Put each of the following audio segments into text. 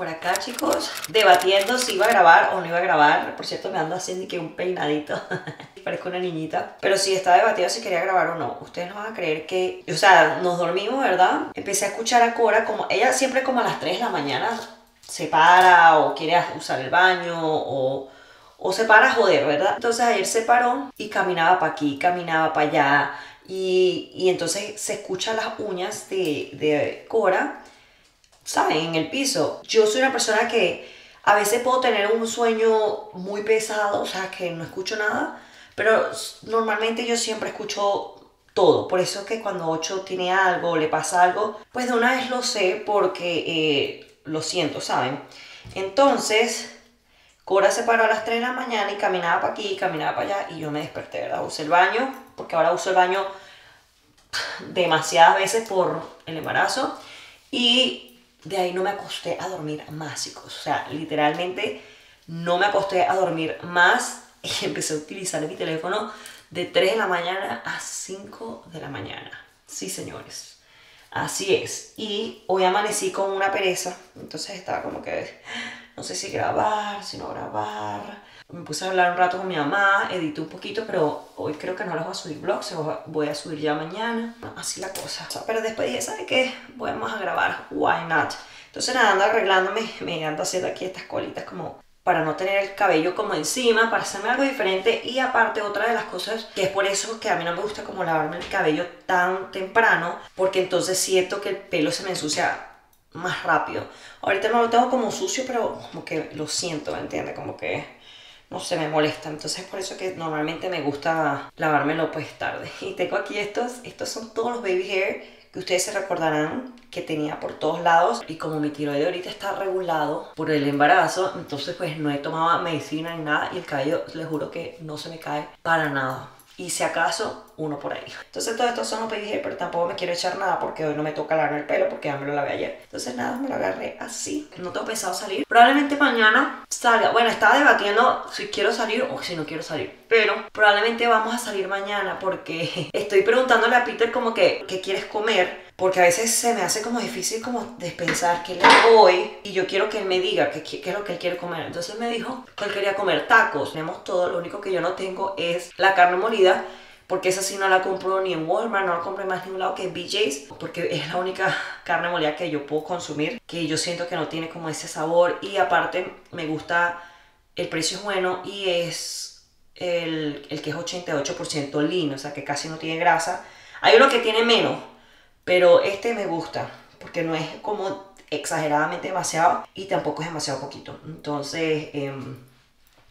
por acá, chicos, debatiendo si iba a grabar o no iba a grabar. Por cierto, me ando haciendo que un peinadito. Parezco una niñita. Pero sí, estaba debatiendo si quería grabar o no. Ustedes no van a creer que... O sea, nos dormimos, ¿verdad? Empecé a escuchar a Cora como... Ella siempre como a las 3 de la mañana se para o quiere usar el baño o, o se para a joder, ¿verdad? Entonces ayer se paró y caminaba para aquí, caminaba para allá y, y, entonces se escuchan las uñas de, de Cora, ¿saben? En el piso. Yo soy una persona que a veces puedo tener un sueño muy pesado, o sea, que no escucho nada, pero normalmente yo siempre escucho todo. Por eso que cuando Ocho tiene algo, le pasa algo, pues de una vez lo sé porque... Eh, lo siento, ¿saben? Entonces, Cora se paró a las 3 de la mañana y caminaba para aquí, caminaba para allá y yo me desperté, ¿verdad? Usé el baño, porque ahora uso el baño demasiadas veces por el embarazo y de ahí no me acosté a dormir más, chicos. O sea, literalmente no me acosté a dormir más y empecé a utilizar mi teléfono de 3 de la mañana a 5 de la mañana. Sí, señores. Así es. Y hoy amanecí con una pereza. Entonces estaba como que no sé si grabar, si no grabar. Me puse a hablar un rato con mi mamá, edité un poquito, pero hoy creo que no les voy a subir vlogs, voy a subir ya mañana. Así la cosa. Pero después dije, ¿sabe qué? Vamos a grabar. Why not? Entonces nada, ando arreglándome, me ando haciendo aquí estas colitas como para no tener el cabello como encima, para hacerme algo diferente y aparte otra de las cosas que es por eso que a mí no me gusta como lavarme el cabello tan temprano porque entonces siento que el pelo se me ensucia más rápido. Ahorita no lo tengo como sucio pero como que lo siento, ¿me entiendes? Como que no se me molesta. Entonces por eso que normalmente me gusta lavármelo pues tarde. Y tengo aquí estos, estos son todos los baby hair que ustedes se recordarán que tenía por todos lados y como mi tiroide ahorita está regulado por el embarazo, entonces pues no he tomado medicina ni nada y el cabello les juro que no se me cae para nada y si acaso uno por ahí. Entonces todo esto son hair, pero tampoco me quiero echar nada porque hoy no me toca lavarme el pelo porque ya me lo lavé ayer. Entonces nada, me lo agarré así. No tengo pensado salir. Probablemente mañana salga. Bueno, estaba debatiendo si quiero salir o si no quiero salir. Pero probablemente vamos a salir mañana porque estoy preguntándole a Peter como que qué quieres comer porque a veces se me hace como difícil como despensar qué le doy y yo quiero que él me diga qué, qué, es lo que él quiere comer. Entonces me dijo que él quería comer tacos. Tenemos todo, lo único que yo no tengo es la carne molida porque esa sí no la compro ni en Walmart, no la compro más ningún lado que en BJ's, porque es la única carne molida que yo puedo consumir, que yo siento que no tiene como ese sabor y aparte me gusta, el precio es bueno y es el, el que es 88% lean, o sea que casi no tiene grasa. Hay uno que tiene menos, pero este me gusta, porque no es como exageradamente demasiado y tampoco es demasiado poquito. Entonces, eh,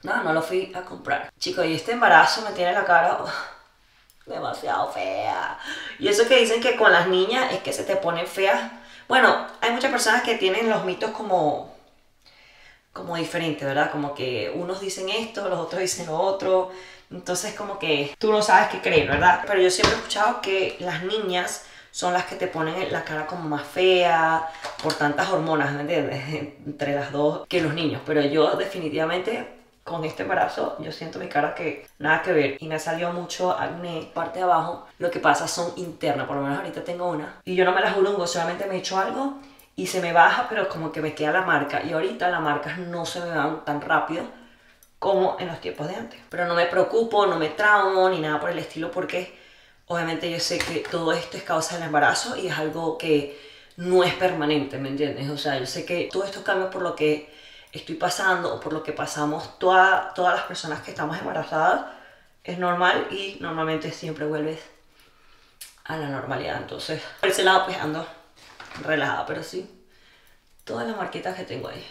no, no lo fui a comprar. Chicos, y este embarazo me tiene la cara demasiado fea. Y eso que dicen que con las niñas es que se te ponen feas. Bueno, hay muchas personas que tienen los mitos como como diferentes, ¿verdad? Como que unos dicen esto, los otros dicen lo otro. Entonces como que tú no sabes qué creer, ¿verdad? Pero yo siempre he escuchado que las niñas son las que te ponen la cara como más fea por tantas hormonas, ¿me entiendes? Entre las dos que los niños. Pero yo definitivamente con este embarazo yo siento mi cara que nada que ver y me ha salido mucho acné parte de abajo lo que pasa son internas por lo menos ahorita tengo una y yo no me las julungo solamente me he hecho algo y se me baja pero como que me queda la marca y ahorita las marcas no se me van tan rápido como en los tiempos de antes pero no me preocupo no me traumo ni nada por el estilo porque obviamente yo sé que todo esto es causa del embarazo y es algo que no es permanente ¿me entiendes? o sea yo sé que todo esto cambia por lo que estoy pasando o por lo que pasamos toda, todas las personas que estamos embarazadas es normal y normalmente siempre vuelves a la normalidad. Entonces, por ese lado pues ando relajada, pero sí, todas las marquitas que tengo ahí.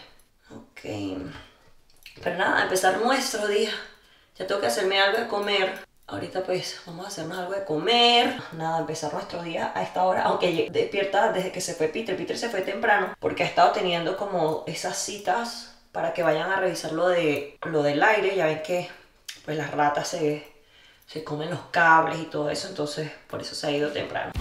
Ok. Pero nada, empezar nuestro día. Ya tengo que hacerme algo de comer. Ahorita pues vamos a hacernos algo de comer. Nada, empezar nuestro día a esta hora. Aunque despierta desde que se fue Peter. Peter se fue temprano porque ha estado teniendo como esas citas para que vayan a revisar lo, de, lo del aire. Ya ven que pues las ratas se, se comen los cables y todo eso, entonces por eso se ha ido temprano.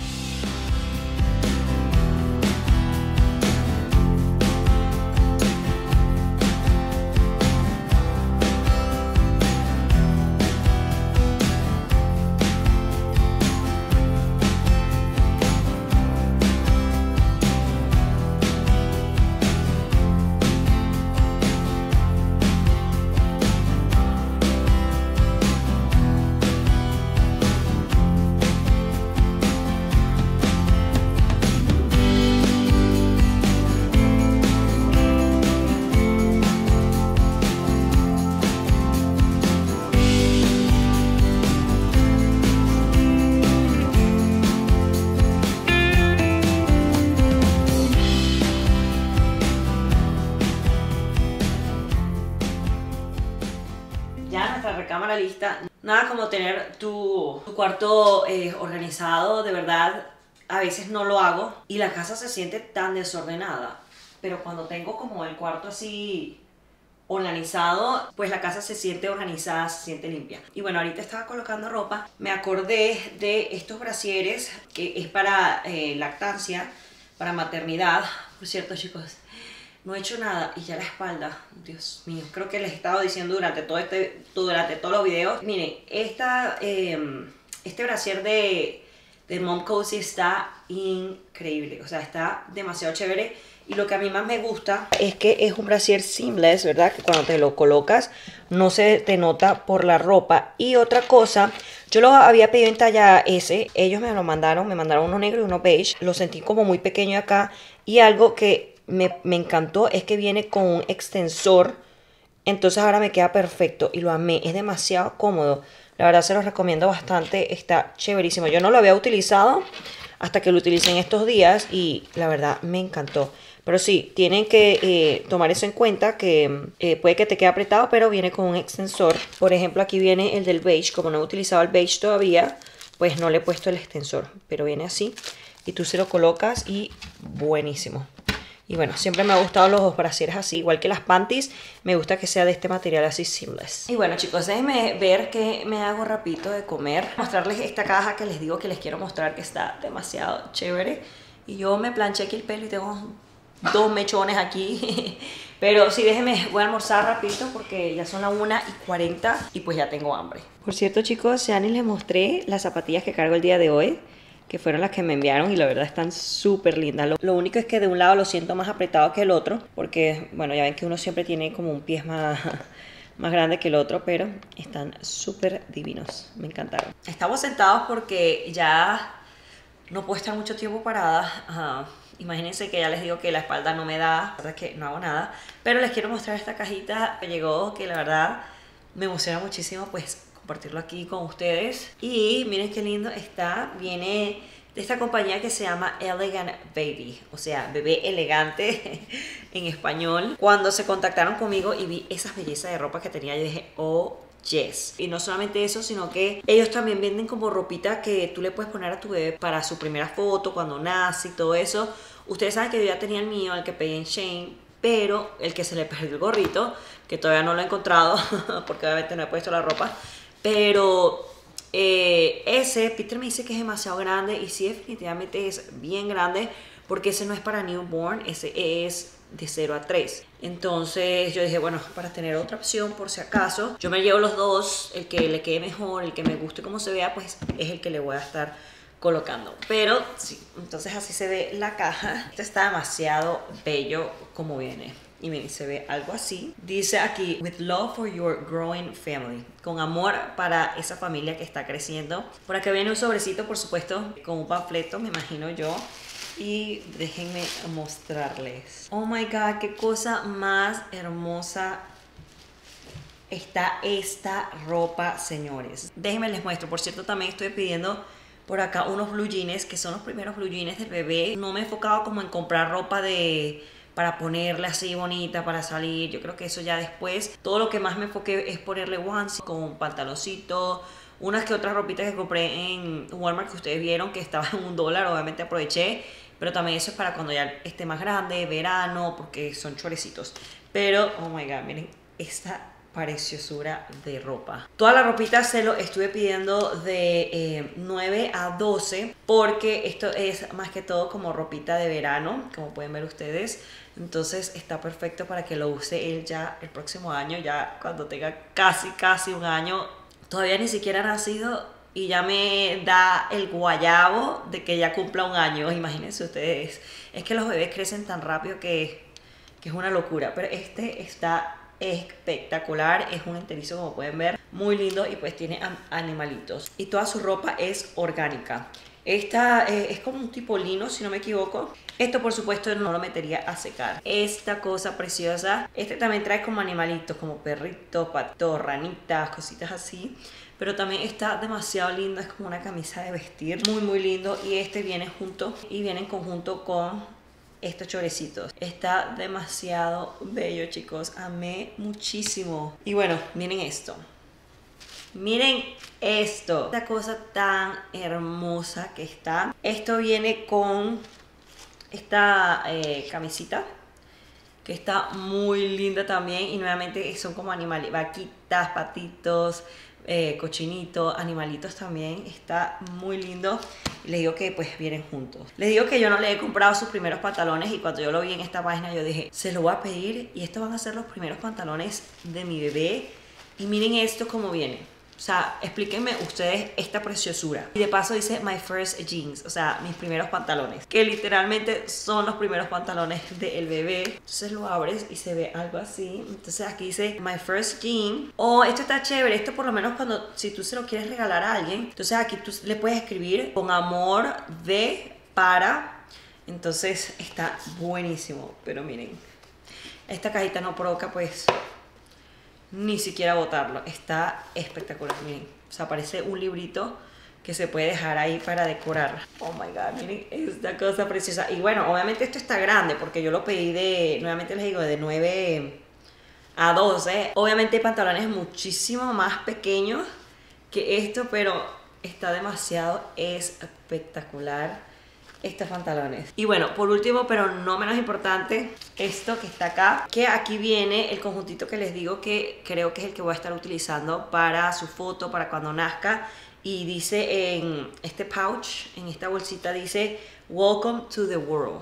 Tener tu, cuarto eh, organizado, de verdad. A veces no lo hago y la casa se siente tan desordenada. Pero cuando tengo como el cuarto así organizado, pues la casa se siente organizada, se siente limpia. Y bueno, ahorita estaba colocando ropa, me acordé de estos brasieres que es para eh, lactancia, para maternidad. Por cierto, chicos, no he hecho nada y ya la espalda, Dios mío, creo que les he estado diciendo durante todo este, durante todos los videos. Miren, esta, em, este brasier de, de Mom Cozy está increíble, o sea, está demasiado chévere y lo que a mí más me gusta es que es un brasier seamless, ¿verdad? Que cuando te lo colocas no se te nota por la ropa. Y otra cosa, yo lo había pedido en talla S. Ellos me lo mandaron, me mandaron uno negro y uno beige. Lo sentí como muy pequeño acá. Y algo que me, me encantó es que viene con un extensor. Entonces ahora me queda perfecto y lo amé. Es demasiado cómodo. La verdad se los recomiendo bastante. Está chéverísimo. Yo no lo había utilizado hasta que lo utilicé en estos días y la verdad me encantó. Pero sí, tienen que eh, tomar eso en cuenta, que eh, puede que te quede apretado, pero viene con un extensor. Por ejemplo, aquí viene el del beige. Como no he utilizado el beige todavía, pues no le he puesto el extensor. Pero viene así. Y tú se lo colocas y buenísimo. Y bueno, siempre me ha gustado los brasieres así, igual que las panties, me gusta que sea de este material así seamless. Y bueno chicos, déjenme ver que me hago rapidito de comer. Mostrarles esta caja que les digo que les quiero mostrar que está demasiado chévere. Y yo me planché aquí el pelo y tengo dos mechones aquí. Pero sí, déjenme, voy a almorzar rapidito porque ya son las 1 y 40 y pues ya tengo hambre. Por cierto, chicos, ya ni les mostré las zapatillas que cargo el día de hoy, que fueron las que me enviaron y la verdad están súper lindas. Lo, único es que de un lado lo siento más apretado que el otro, porque, bueno, ya ven que uno siempre tiene como un pie más, más grande que el otro, pero están súper divinos. Me encantaron. Estamos sentados porque ya no puedo estar mucho tiempo parada. Imagínense que ya les digo que la espalda no me da, la verdad es que no hago nada. Pero les quiero mostrar esta cajita que llegó, que la verdad me emociona muchísimo pues compartirlo aquí con ustedes. Y miren qué lindo está, viene de esta compañía que se llama Elegant Baby, o sea, bebé elegante en español. Cuando se contactaron conmigo y vi esas bellezas de ropa que tenía, yo dije, oh Yes. Y no solamente eso, sino que ellos también venden como ropita que tú le puedes poner a tu bebé para su primera foto, cuando nace y todo eso. Ustedes saben que yo ya tenía el mío, el que pedí en Shane, pero el que se le perdió el gorrito, que todavía no lo he encontrado, porque obviamente no he puesto la ropa, pero eh, ese, Peter me dice que es demasiado grande y sí, definitivamente es bien grande, porque ese no es para newborn, ese es de 0 a 3. Entonces yo dije, bueno, para tener otra opción por si acaso, yo me llevo los dos, el que le quede mejor, el que me guste como se vea, pues es el que le voy a estar colocando. Pero sí, entonces así se ve la caja. Este está demasiado bello como viene. Y miren, se ve algo así. Dice aquí, with love for your growing family. Con amor para esa familia que está creciendo. Por acá viene un sobrecito, por supuesto, con un panfleto, me imagino yo y déjenme mostrarles. Oh my god, qué cosa más hermosa está esta ropa, señores. Déjenme les muestro. Por cierto, también estoy pidiendo por acá unos blue jeans, que son los primeros blue jeans del bebé. No me he enfocado como en comprar ropa de para ponerle así bonita para salir. Yo creo que eso ya después. Todo lo que más me enfoqué es ponerle onesie con un unas que otras ropitas que compré en Walmart que ustedes vieron que estaban en un dólar, obviamente aproveché pero también eso es para cuando ya esté más grande, verano, porque son chorecitos. Pero, oh my god, miren esta preciosura de ropa. Toda la ropita se lo estuve pidiendo de 9 eh, a 12 porque esto es más que todo como ropita de verano, como pueden ver ustedes. Entonces está perfecto para que lo use él ya el próximo año, ya cuando tenga casi, casi un año. Todavía ni siquiera ha nacido y ya me da el guayabo de que ya cumpla un año. Imagínense ustedes. Es que los bebés crecen tan rápido que, que es una locura. Pero este está espectacular. Es un enterizo como pueden ver. Muy lindo y pues tiene animalitos. Y toda su ropa es orgánica. Esta eh, es como un tipo lino, si no me equivoco. Esto, por supuesto, no lo metería a secar. Esta cosa preciosa. Este también trae como animalitos, como perritos, patos, ranitas, cositas así pero también está demasiado lindo, es como una camisa de vestir, muy muy lindo y este viene junto y viene en conjunto con estos chorecitos. Está demasiado bello chicos, amé muchísimo. Y bueno, miren esto. Miren esto, esta cosa tan hermosa que está. Esto viene con esta eh, camisita que está muy linda también y nuevamente son como animales, vaquitas, patitos, eh, cochinitos, animalitos también, está muy lindo les digo que pues vienen juntos. Les digo que yo no le he comprado sus primeros pantalones y cuando yo lo vi en esta página yo dije, se lo voy a pedir y estos van a ser los primeros pantalones de mi bebé y miren esto como viene o sea, explíquenme ustedes esta preciosura. Y de paso dice My First Jeans, o sea, mis primeros pantalones. Que literalmente son los primeros pantalones del bebé. Entonces lo abres y se ve algo así. Entonces aquí dice My First Jean. Oh, esto está chévere. Esto por lo menos cuando, si tú se lo quieres regalar a alguien. Entonces aquí tú le puedes escribir con amor de para. Entonces está buenísimo. Pero miren, esta cajita no provoca pues ni siquiera botarlo. Está espectacular, miren. O sea, parece un librito que se puede dejar ahí para decorar. Oh my god, miren esta cosa preciosa. Y bueno, obviamente esto está grande porque yo lo pedí de, nuevamente les digo, de 9 a 12. Obviamente hay pantalones muchísimo más pequeños que esto, pero está demasiado espectacular estos pantalones. Y bueno, por último, pero no menos importante, esto que está acá, que aquí viene el conjuntito que les digo que creo que es el que voy a estar utilizando para su foto, para cuando nazca. Y dice en este pouch, en esta bolsita, dice Welcome to the World.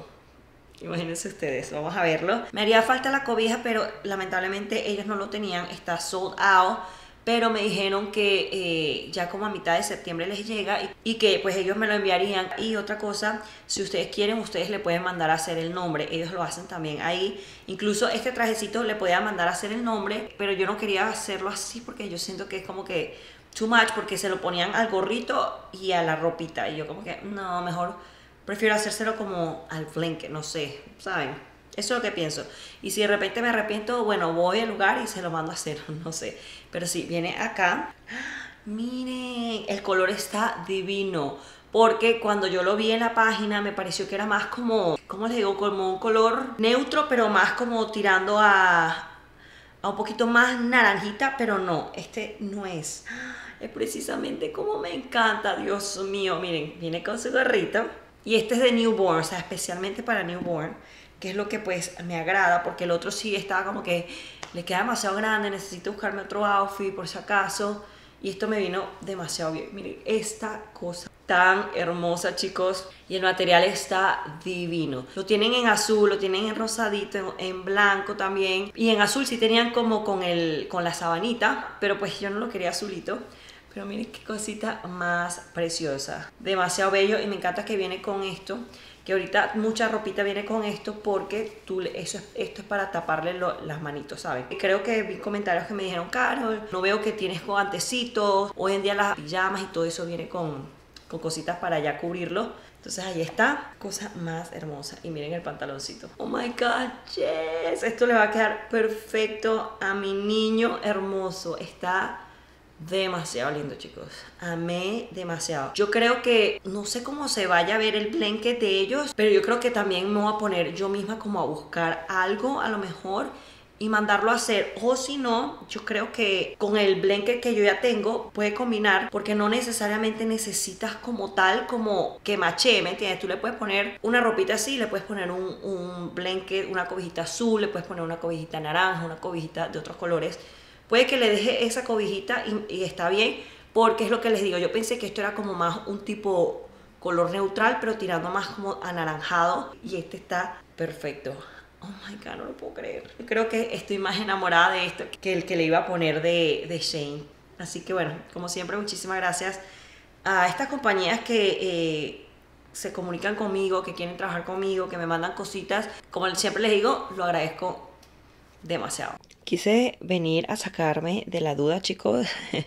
Imagínense ustedes, vamos a verlo. Me haría falta la cobija, pero lamentablemente ellos no lo tenían, está sold out pero me dijeron que eh, ya como a mitad de septiembre les llega y, que pues ellos me lo enviarían. Y otra cosa, si ustedes quieren, ustedes le pueden mandar a hacer el nombre, ellos lo hacen también ahí. Incluso este trajecito le podía mandar a hacer el nombre, pero yo no quería hacerlo así porque yo siento que es como que too much porque se lo ponían al gorrito y a la ropita. Y yo como que, no, mejor prefiero hacérselo como al flanque, no sé, ¿saben? Eso es lo que pienso. Y si de repente me arrepiento, bueno, voy al lugar y se lo mando a hacer, no sé. Pero sí, viene acá. Miren, el color está divino. Porque cuando yo lo vi en la página me pareció que era más como, ¿cómo les digo? Como un color neutro, pero más como tirando a, a un poquito más naranjita, pero no, este no es. Es precisamente como me encanta, Dios mío. Miren, viene con su gorrito. Y este es de newborn, o sea, especialmente para newborn que es lo que pues me agrada, porque el otro sí estaba como que le queda demasiado grande, necesito buscarme otro outfit por si acaso. Y esto me vino demasiado bien. Miren, esta cosa tan hermosa, chicos. Y el material está divino. Lo tienen en azul, lo tienen en rosadito, en blanco también. Y en azul sí tenían como con, el, con la sabanita, pero pues yo no lo quería azulito. Pero miren qué cosita más preciosa. Demasiado bello y me encanta que viene con esto que ahorita mucha ropita viene con esto porque tú, eso esto es para taparle las manitos, ¿sabes? Creo que vi comentarios que me dijeron, Carol, no veo que tienes guantecitos, hoy en día las pijamas y todo eso viene con, con cositas para ya cubrirlo. Entonces ahí está, cosa más hermosa. Y miren el pantaloncito. Oh my God, yes. Esto le va a quedar perfecto a mi niño hermoso. Está demasiado lindo, chicos. Amé demasiado. Yo creo que no sé cómo se vaya a ver el blanket de ellos, pero yo creo que también me voy a poner yo misma como a buscar algo a lo mejor y mandarlo a hacer. O si no, yo creo que con el blanket que yo ya tengo puede combinar porque no necesariamente necesitas como tal como que mache, ¿me entiendes? Tú le puedes poner una ropita así, le puedes poner un, un blanket, una cobijita azul, le puedes poner una cobijita naranja, una cobijita de otros colores Puede que le deje esa cobijita y, está bien, porque es lo que les digo. Yo pensé que esto era como más un tipo color neutral, pero tirando más como anaranjado. Y este está perfecto. Oh my god, no lo puedo creer. Creo que estoy más enamorada de esto que el que le iba a poner de, de Shane. Así que bueno, como siempre, muchísimas gracias a estas compañías que eh, se comunican conmigo, que quieren trabajar conmigo, que me mandan cositas. Como siempre les digo, lo agradezco demasiado. Quise venir a sacarme de la duda, chicos,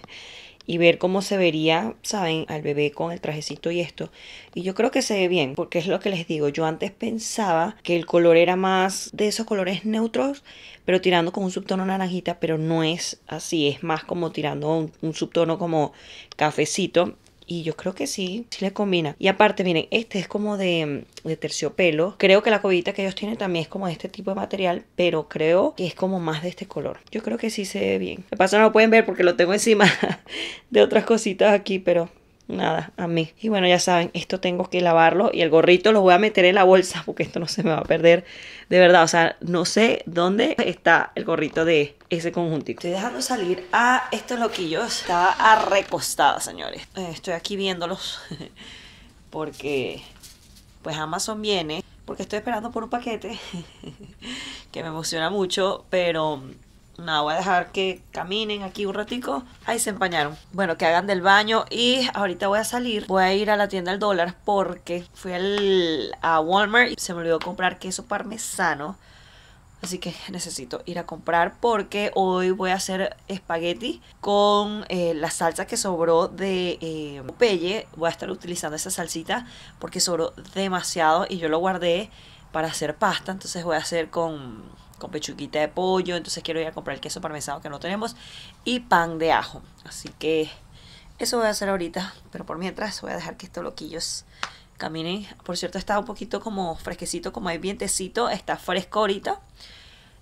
y ver cómo se vería, ¿saben? Al bebé con el trajecito y esto. Y yo creo que se ve bien, porque es lo que les digo. Yo antes pensaba que el color era más de esos colores neutros, pero tirando con un subtono naranjita, pero no es así. Es más como tirando un, un subtono como cafecito. Y yo creo que sí, sí le combina. Y aparte, miren, este es como de, de terciopelo. Creo que la cobita que ellos tienen también es como de este tipo de material, pero creo que es como más de este color. Yo creo que sí se ve bien. Que pasa no lo pueden ver porque lo tengo encima de otras cositas aquí, pero nada, a mí. Y bueno, ya saben, esto tengo que lavarlo y el gorrito lo voy a meter en la bolsa porque esto no se me va a perder de verdad. O sea, no sé dónde está el gorrito de ese conjuntico. Estoy dejando salir a estos loquillos. Estaba recostada, señores. Eh, estoy aquí viéndolos porque pues Amazon viene porque estoy esperando por un paquete que me emociona mucho, pero nada, voy a dejar que caminen aquí un ratico. Ahí se empañaron. Bueno, que hagan del baño y ahorita voy a salir. Voy a ir a la tienda del dólar porque fui al, a Walmart y se me olvidó comprar queso parmesano. Así que necesito ir a comprar porque hoy voy a hacer espagueti con eh, la salsa que sobró de eh. Voy a estar utilizando esa salsita porque sobró demasiado y yo lo guardé para hacer pasta. Entonces voy a hacer con con pechuguita de pollo, entonces quiero ir a comprar el queso parmesano que no tenemos y pan de ajo. Así que eso voy a hacer ahorita, pero por mientras voy a dejar que estos loquillos caminen. Por cierto, está un poquito como fresquecito, como hay vientecito, está fresco ahorita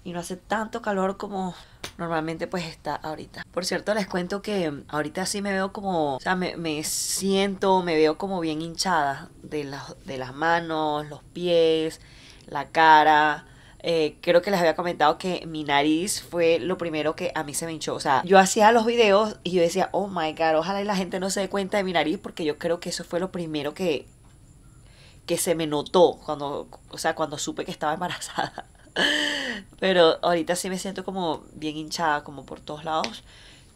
y no hace tanto calor como normalmente pues está ahorita. Por cierto, les cuento que ahorita sí me veo como, o sea, me, me siento, me veo como bien hinchada de, las de las manos, los pies, la cara eh, creo que les había comentado que mi nariz fue lo primero que a mí se me hinchó. O sea, yo hacía los videos y yo decía, oh my god, ojalá y la gente no se dé cuenta de mi nariz porque yo creo que eso fue lo primero que, que se me notó cuando, o sea, cuando supe que estaba embarazada. Pero ahorita sí me siento como bien hinchada, como por todos lados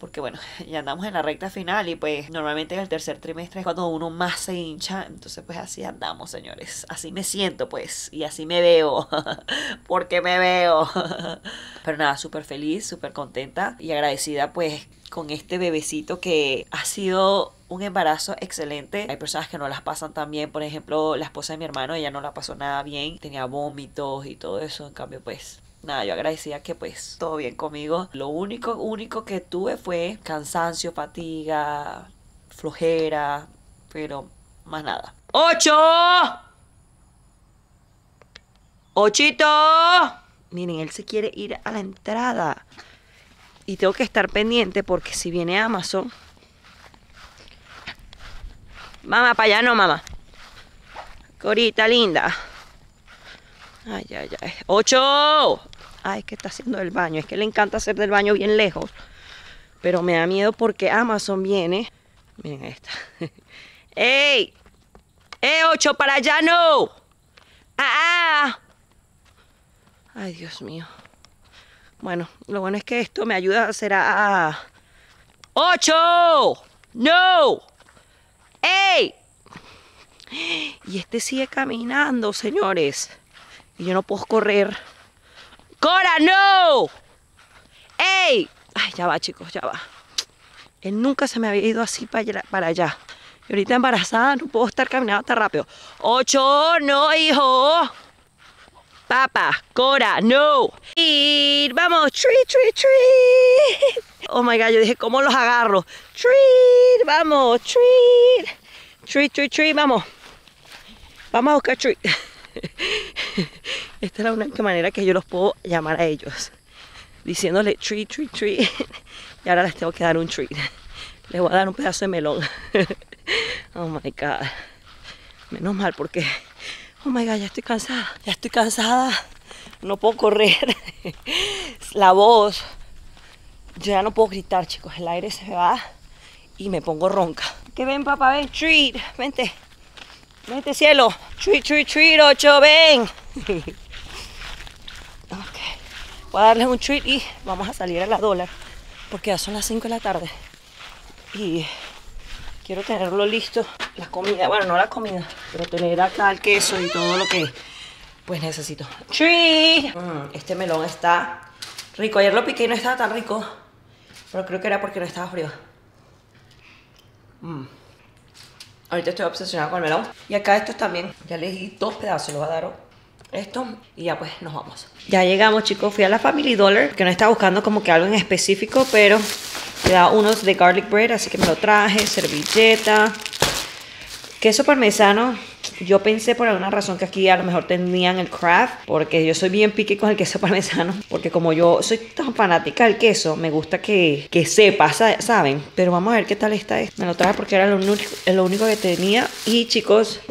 porque bueno, ya andamos en la recta final y pues normalmente en el tercer trimestre es cuando uno más se hincha, entonces pues así andamos, señores. Así me siento pues y así me veo, porque me veo. Pero nada, súper feliz, súper contenta y agradecida pues con este bebecito que ha sido un embarazo excelente. Hay personas que no las pasan tan bien. Por ejemplo, la esposa de mi hermano, ella no la pasó nada bien. Tenía vómitos y todo eso. En cambio, pues nada, yo agradecía que pues todo bien conmigo. Lo único, único que tuve fue cansancio, fatiga, flojera, pero más nada. ¡Ocho! ¡Ochito! Miren, él se quiere ir a la entrada. Y tengo que estar pendiente porque si viene Amazon... Mamá, para allá no, mamá. Corita linda. Ay, ay, ay. ¡Ocho! Ay, que está haciendo el baño. Es que le encanta hacer del baño bien lejos. Pero me da miedo porque Amazon viene. Miren esta. ¡Ey! ¡Eh, ocho para allá no! ¡Ah, ah! Ay, Dios mío. Bueno, lo bueno es que esto me ayuda a hacer a... ¡Ocho! ¡No! ¡Ey! Y este sigue caminando, señores. Y yo no puedo correr. ¡Cora, no! ¡Ey! Ay, ya va, chicos, ya va. Él nunca se me había ido así para allá. Y ahorita embarazada no puedo estar caminando tan rápido. ¡Ocho! ¡No, hijo! Papá, Cora, no. Y vamos, treat, treat, treat. Oh my god, yo dije, ¿cómo los agarro? Treat, vamos, treat. Treat, treat, treat, vamos. Vamos a buscar treat. Esta es la única manera que yo los puedo llamar a ellos. Diciéndole treat, treat, treat. Y ahora les tengo que dar un treat. Les voy a dar un pedazo de melón. Oh my God. Menos mal porque... Oh my God, ya estoy cansada. Ya estoy cansada. No puedo correr. La voz. Yo ya no puedo gritar, chicos. El aire se me va y me pongo ronca. Que ven, papá, ven. Treat. Vente. Vente, cielo. Treat, treat, treat, ocho, ven. ok. Voy a darles un treat y vamos a salir a la dólar. Porque ya son las 5 de la tarde. Y quiero tenerlo listo. La comida, bueno, no la comida, pero tener acá el queso y todo lo que pues necesito. Treat. Mm, este melón está rico. Ayer lo piqué y no estaba tan rico. Pero creo que era porque no estaba frío. Mm. Ahorita estoy obsesionada con el melón. Y acá estos también. Ya les di dos pedazos. Los voy a dar esto. Y ya pues nos vamos. Ya llegamos chicos. Fui a la Family Dollar. Que no estaba buscando como que algo en específico. Pero me da unos de garlic bread. Así que me lo traje. Servilleta. Queso parmesano, yo pensé por alguna razón que aquí a lo mejor tenían el craft, porque yo soy bien pique con el queso parmesano, porque como yo soy tan fanática del queso, me gusta que, que sepa, ¿saben? Pero vamos a ver qué tal está Me lo traje porque era lo único, lo único que tenía. Y chicos,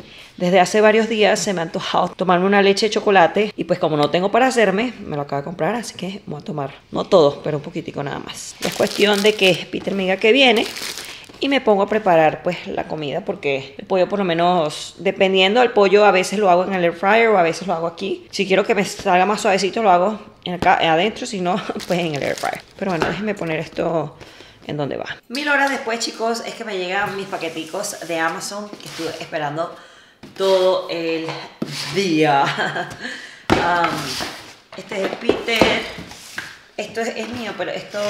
desde hace varios días se me ha antojado tomarme una leche de chocolate y pues como no tengo para hacerme, me lo acabo de comprar, así que voy a tomar, no todo, pero un poquitico nada más. Es cuestión de que Peter me diga que viene y me pongo a preparar pues la comida porque el pollo por lo menos dependiendo del pollo a veces lo hago en el air fryer o a veces lo hago aquí. Si quiero que me salga más suavecito lo hago acá adentro si no pues en el air fryer. Pero bueno déjenme poner esto en donde va. Mil horas después chicos es que me llegan mis paqueticos de Amazon que estuve esperando todo el día. Um, este es de Peter. Esto es mío pero esto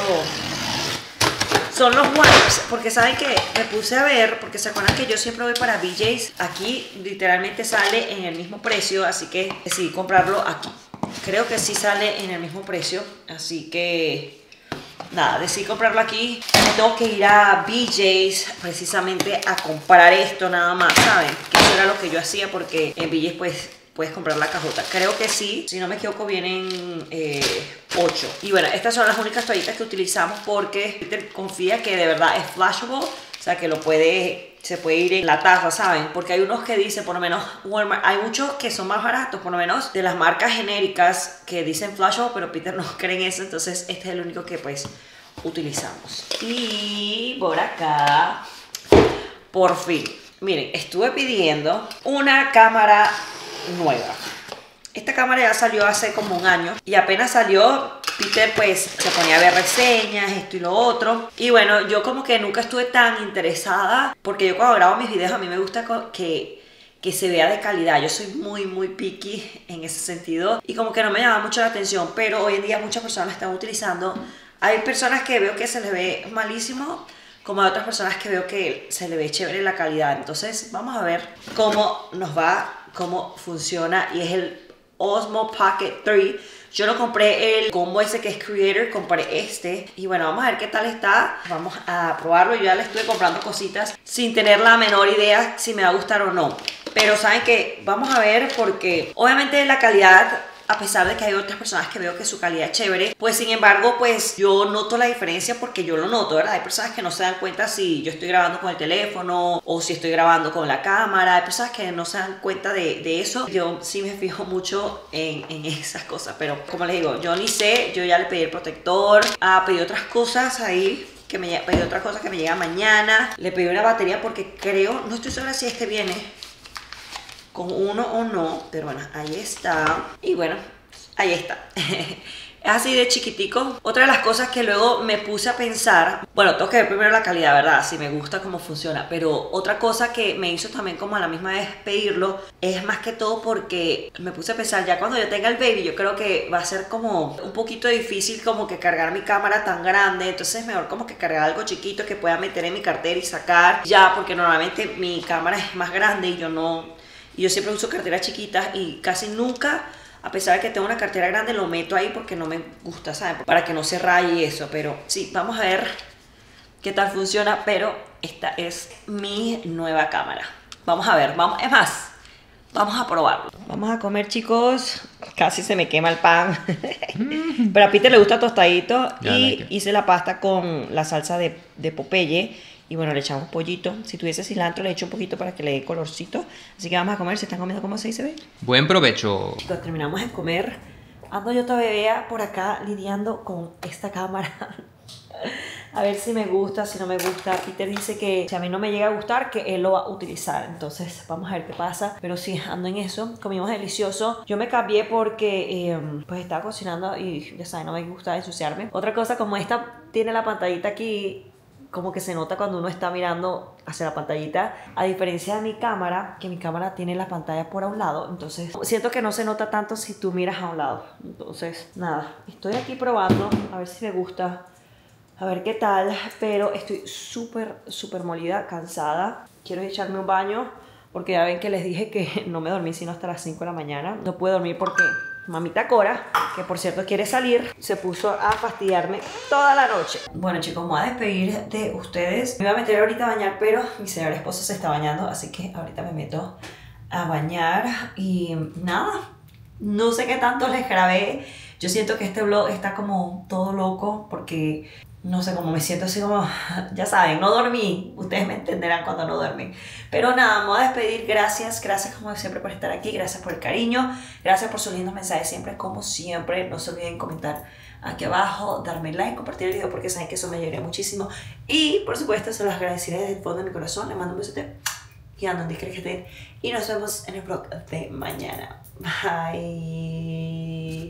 son los wipes, porque saben que me puse a ver, porque se acuerdan que yo siempre voy para BJ's, aquí literalmente sale en el mismo precio, así que decidí comprarlo aquí. Creo que sí sale en el mismo precio, así que nada, decidí comprarlo aquí. Tengo que ir a BJ's precisamente a comprar esto nada más, ¿saben? Que eso era lo que yo hacía porque en BJ's pues puedes comprar la cajota. Creo que sí, si no me equivoco vienen eh, 8. Y bueno, estas son las únicas toallitas que utilizamos porque Peter confía que de verdad es flashable, o sea que lo puede, se puede ir en la taza, ¿saben? Porque hay unos que dicen, por lo menos Walmart, hay muchos que son más baratos, por lo menos de las marcas genéricas que dicen flashable, pero Peter no cree en eso, entonces este es el único que pues utilizamos. Y por acá, por fin, miren, estuve pidiendo una cámara nueva. Esta cámara ya salió hace como un año y apenas salió, Peter pues se ponía a ver reseñas, esto y lo otro. Y bueno, yo como que nunca estuve tan interesada porque yo cuando grabo mis videos a mí me gusta que, que se vea de calidad. Yo soy muy, muy picky en ese sentido y como que no me llama mucho la atención, pero hoy en día muchas personas están utilizando. Hay personas que veo que se les ve malísimo, como hay otras personas que veo que se le ve chévere la calidad. Entonces vamos a ver cómo nos va cómo funciona y es el Osmo Pocket 3. Yo no compré el combo ese que es Creator, compré este. Y bueno, vamos a ver qué tal está. Vamos a probarlo. Yo ya le estuve comprando cositas sin tener la menor idea si me va a gustar o no. Pero saben que vamos a ver porque obviamente la calidad a pesar de que hay otras personas que veo que su calidad es chévere, pues sin embargo, pues yo noto la diferencia porque yo lo noto, ¿verdad? Hay personas que no se dan cuenta si yo estoy grabando con el teléfono o si estoy grabando con la cámara, hay personas que no se dan cuenta de, eso. Yo sí me fijo mucho en, esas cosas, pero como les digo, yo ni sé, yo ya le pedí el protector, ah, pedí otras cosas ahí que me pedí otras cosas que me llega mañana. Le pedí una batería porque creo, no estoy segura si este viene con uno o no, pero bueno, ahí está. Y bueno, ahí está. Es así de chiquitico. Otra de las cosas que luego me puse a pensar, bueno, tengo que ver primero la calidad, ¿verdad? Si me gusta cómo funciona. Pero otra cosa que me hizo también como a la misma vez pedirlo es más que todo porque me puse a pensar, ya cuando yo tenga el baby, yo creo que va a ser como un poquito difícil como que cargar mi cámara tan grande. Entonces es mejor como que cargar algo chiquito que pueda meter en mi cartera y sacar ya, porque normalmente mi cámara es más grande y yo no yo siempre uso carteras chiquitas y casi nunca, a pesar de que tengo una cartera grande, lo meto ahí porque no me gusta, ¿sabes? Para que no se raye eso. Pero sí, vamos a ver qué tal funciona. Pero esta es mi nueva cámara. Vamos a ver, vamos, es más, vamos a probarlo. Vamos a comer, chicos. Casi se me quema el pan. Pero a Peter le gusta tostadito. y hice la pasta con la salsa de, de Popeye y bueno, le echamos pollito. Si tuviese cilantro, le echo un poquito para que le dé colorcito. Así que vamos a comer. ¿Se están comiendo como se dice? Buen provecho. Chicos, terminamos de comer. Ando yo todavía por acá lidiando con esta cámara. a ver si me gusta, si no me gusta. Peter dice que si a mí no me llega a gustar, que él lo va a utilizar. Entonces, vamos a ver qué pasa. Pero sí, ando en eso. Comimos delicioso. Yo me cambié porque em, pues estaba cocinando y ya saben, no me gusta ensuciarme. Otra cosa, como esta tiene la pantallita aquí como que se nota cuando uno está mirando hacia la pantallita, a diferencia de mi cámara, que mi cámara tiene la pantalla por a un lado, entonces siento que no se nota tanto si tú miras a un lado. Entonces, nada, estoy aquí probando, a ver si me gusta, a ver qué tal, pero estoy súper, súper molida, cansada. Quiero echarme un baño, porque ya ven que les dije que no me dormí sino hasta las 5 de la mañana. No puedo dormir porque mamita Cora, que por cierto quiere salir, se puso a fastidiarme toda la noche. Bueno chicos, me voy a despedir de ustedes. Me iba a meter ahorita a bañar, pero mi señora esposa se está bañando, así que ahorita me meto a bañar y nada, no sé qué tanto les grabé. Yo siento que este vlog está como todo loco porque no sé cómo me siento así como, ya saben, no dormí. Ustedes me entenderán cuando no duermen. Pero nada, me voy a despedir. Gracias, gracias como siempre por estar aquí. Gracias por el cariño. Gracias por sus lindos mensajes siempre, como siempre. No se olviden comentar aquí abajo, darme like, compartir el video porque saben que eso me ayudaría muchísimo. Y por supuesto, se los agradeceré desde el fondo de mi corazón. Les mando un besote y ando en Y nos vemos en el vlog de mañana. Bye.